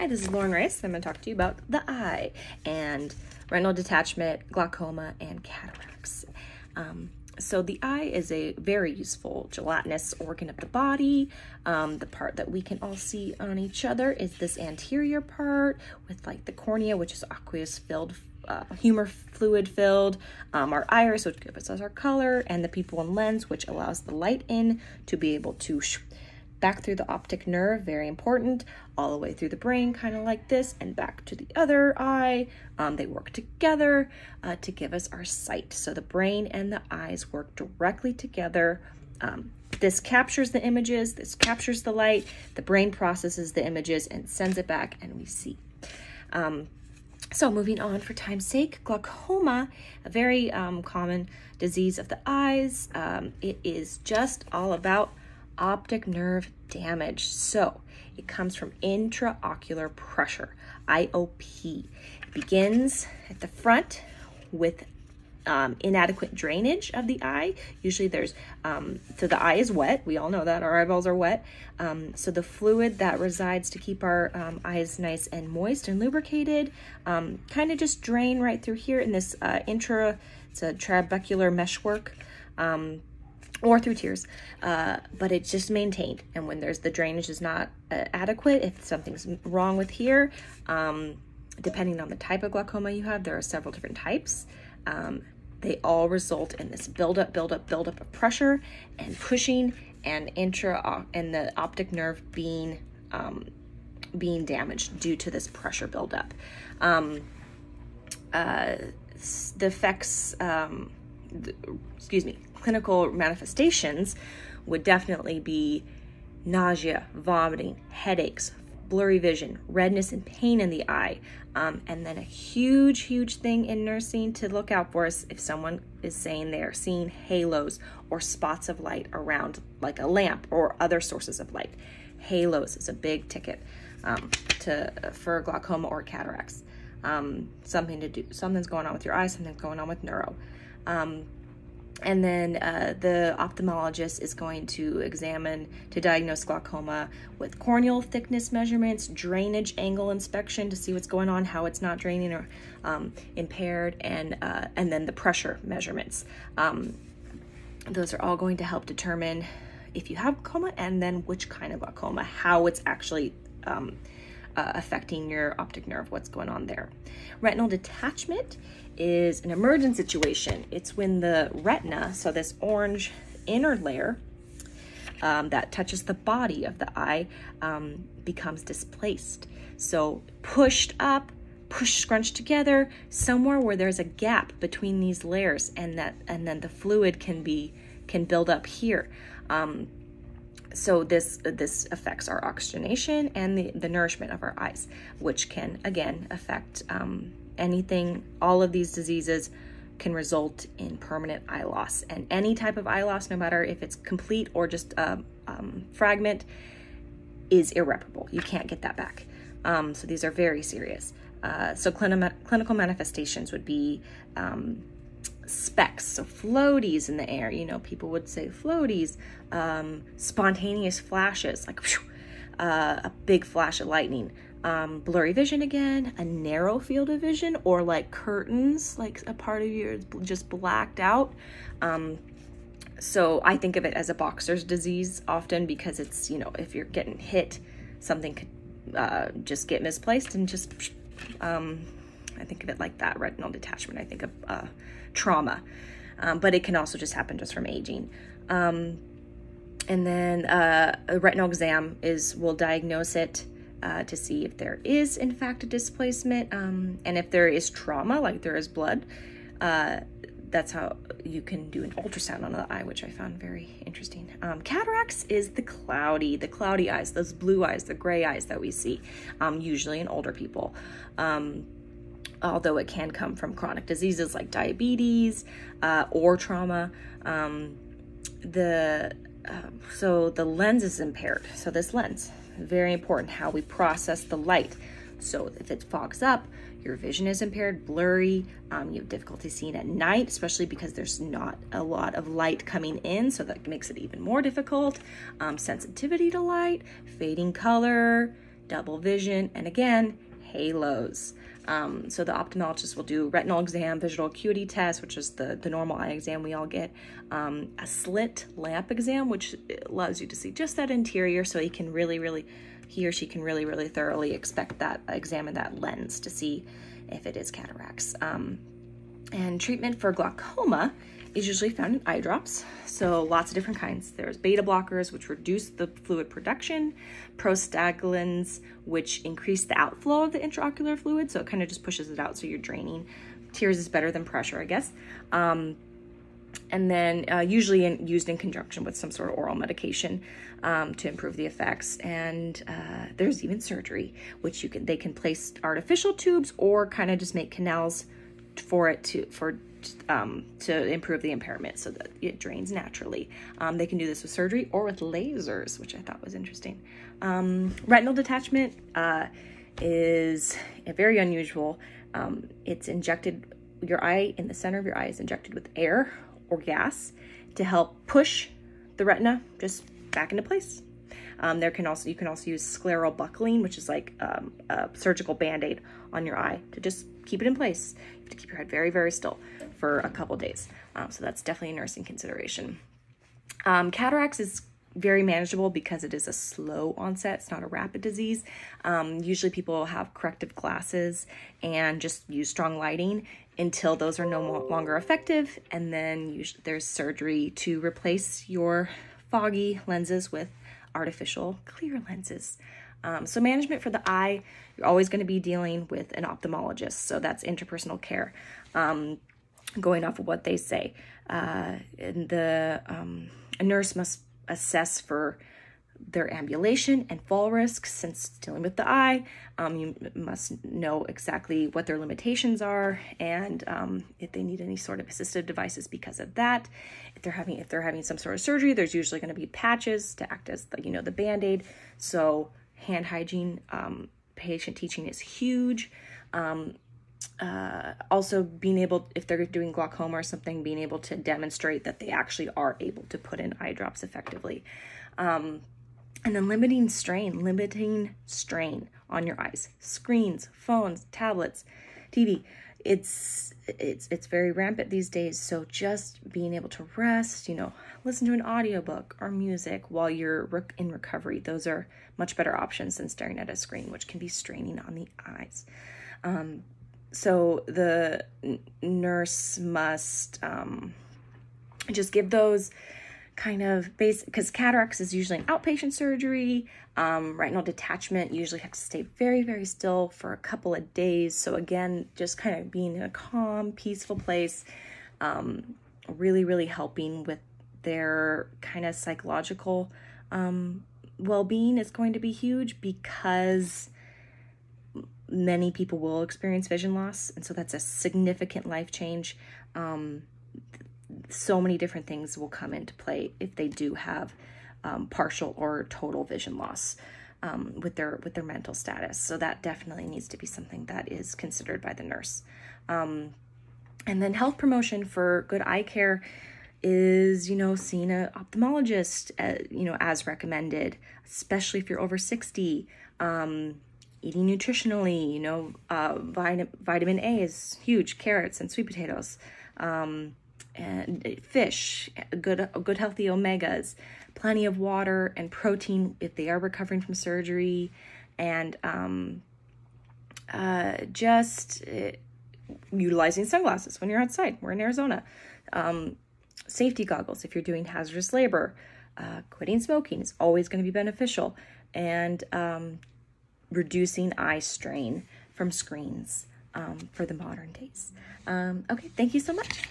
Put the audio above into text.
Hi, this is Lauren Reyes. I'm going to talk to you about the eye and retinal detachment, glaucoma, and cataracts. Um, so the eye is a very useful gelatinous organ of the body. Um, the part that we can all see on each other is this anterior part with like the cornea, which is aqueous filled, uh, humor fluid filled, um, our iris, which gives us our color, and the pupil and lens, which allows the light in to be able to back through the optic nerve, very important, all the way through the brain, kind of like this, and back to the other eye. Um, they work together uh, to give us our sight. So the brain and the eyes work directly together. Um, this captures the images, this captures the light, the brain processes the images and sends it back, and we see. Um, so moving on for time's sake, glaucoma, a very um, common disease of the eyes. Um, it is just all about optic nerve damage. So it comes from intraocular pressure, IOP. It begins at the front with um, inadequate drainage of the eye. Usually there's, um, so the eye is wet. We all know that our eyeballs are wet. Um, so the fluid that resides to keep our um, eyes nice and moist and lubricated um, kind of just drain right through here in this uh, intra, it's a trabecular meshwork. Um, or through tears, uh, but it's just maintained. And when there's the drainage is not uh, adequate, if something's wrong with here, um, depending on the type of glaucoma you have, there are several different types. Um, they all result in this build up, buildup, buildup, buildup of pressure and pushing and intra and the optic nerve being um, being damaged due to this pressure buildup. Um, uh, the effects, um, excuse me, clinical manifestations would definitely be nausea, vomiting, headaches, blurry vision, redness and pain in the eye. Um, and then a huge, huge thing in nursing to look out for is if someone is saying they're seeing halos or spots of light around like a lamp or other sources of light. Halos is a big ticket um, to for glaucoma or cataracts. Um, something to do, something's going on with your eyes, something's going on with neuro. Um, and then uh, the ophthalmologist is going to examine to diagnose glaucoma with corneal thickness measurements, drainage angle inspection to see what's going on, how it's not draining or um, impaired, and uh, and then the pressure measurements. Um, those are all going to help determine if you have glaucoma and then which kind of glaucoma, how it's actually um, uh, affecting your optic nerve, what's going on there. Retinal detachment is an emergent situation. It's when the retina, so this orange inner layer um, that touches the body of the eye, um, becomes displaced. So pushed up, pushed, scrunched together, somewhere where there's a gap between these layers, and that, and then the fluid can be can build up here. Um, so this this affects our oxygenation and the, the nourishment of our eyes, which can again affect um, anything, all of these diseases can result in permanent eye loss. And any type of eye loss, no matter if it's complete or just a um, fragment, is irreparable. You can't get that back. Um, so these are very serious. Uh, so clin- clinical manifestations would be um, specks, so floaties in the air. You know, people would say floaties, um, spontaneous flashes, like whew, uh, a big flash of lightning, um, blurry vision again, a narrow field of vision, or like curtains, like a part of you is just blacked out. Um, so I think of it as a boxer's disease often because it's, you know, if you're getting hit, something could uh, just get misplaced and just, um, I think of it like that retinal detachment. I think of uh, trauma, um, but it can also just happen just from aging. Um, and then uh, a retinal exam is, will diagnose it uh, to see if there is, in fact, a displacement. Um, and if there is trauma, like there is blood, uh, that's how you can do an ultrasound on the eye, which I found very interesting. Um, cataracts is the cloudy, the cloudy eyes, those blue eyes, the gray eyes that we see, um, usually in older people. Although it can come from chronic diseases like diabetes uh, or trauma. Um, the uh, so the lens is impaired. So this lens, very important how we process the light. So if it fogs up, your vision is impaired, blurry, um, you have difficulty seeing at night, especially because there's not a lot of light coming in, so that makes it even more difficult. Um, sensitivity to light, fading color, double vision, and again, halos. Um, so the ophthalmologist will do retinal exam, visual acuity test, which is the, the normal eye exam we all get, um, a slit lamp exam, which allows you to see just that interior so he can really, really, he or she can really, really thoroughly expect that, examine that lens to see if it is cataracts. Um, and treatment for glaucoma is usually found in eye drops. So lots of different kinds. There's beta blockers, which reduce the fluid production, prostaglandins, which increase the outflow of the intraocular fluid. So it kind of just pushes it out so you're draining. Tears is better than pressure, I guess. Um, and then uh, usually in, used in conjunction with some sort of oral medication um, to improve the effects. And uh, there's even surgery, which you can they can place artificial tubes or kind of just make canals for it to for um, to improve the impairment so that it drains naturally. Um, they can do this with surgery or with lasers, which I thought was interesting. Um, retinal detachment uh, is very unusual. Um, it's injected, your eye in the center of your eye is injected with air or gas to help push the retina just back into place. Um, there can also you can also use scleral buckling, which is like um, a surgical band-aid on your eye to just keep it in place. You have to keep your head very, very still for a couple days. Um, so that's definitely a nursing consideration. Um, cataracts is very manageable because it is a slow onset. It's not a rapid disease. Um, usually people have corrective glasses and just use strong lighting until those are no longer effective. And then there's surgery to replace your foggy lenses with artificial clear lenses. Um, so management for the eye, you're always going to be dealing with an ophthalmologist. So that's interpersonal care, um, going off of what they say. Uh, and the um, nurse must assess for their ambulation and fall risks since dealing with the eye. Um, you must know exactly what their limitations are and um, if they need any sort of assistive devices because of that. If they're having if they're having some sort of surgery, there's usually going to be patches to act as the, you know the band-aid. So hand hygiene, um, patient teaching is huge. Um, uh, also being able, if they're doing glaucoma or something, being able to demonstrate that they actually are able to put in eye drops effectively. And then limiting strain, limiting strain on your eyes, screens, phones, tablets, TV. It's it's it's very rampant these days. So just being able to rest, you know, listen to an audiobook or music while you're in recovery. Those are much better options than staring at a screen, which can be straining on the eyes. Um, so the nurse must um, just give those kind of base because cataracts is usually an outpatient surgery. Um, retinal detachment usually have to stay very, very still for a couple of days. So again, just kind of being in a calm, peaceful place, um, really, really helping with their kind of psychological um, well-being is going to be huge because many people will experience vision loss and so that's a significant life change um, so many different things will come into play if they do have um, partial or total vision loss um, with their with their mental status. So that definitely needs to be something that is considered by the nurse. Um, and then health promotion for good eye care is you know seeing an ophthalmologist uh, you know as recommended especially if you're over 60 um, eating nutritionally you know uh, vitamin, vitamin a is huge carrots and sweet potatoes. Um, and fish good good healthy omegas plenty of water and protein if they are recovering from surgery and um, uh, just uh, utilizing sunglasses when you're outside we're in arizona um, safety goggles if you're doing hazardous labor. Uh, quitting smoking is always going to be beneficial. And um, reducing eye strain from screens um, for the modern days. Um, okay, thank you so much.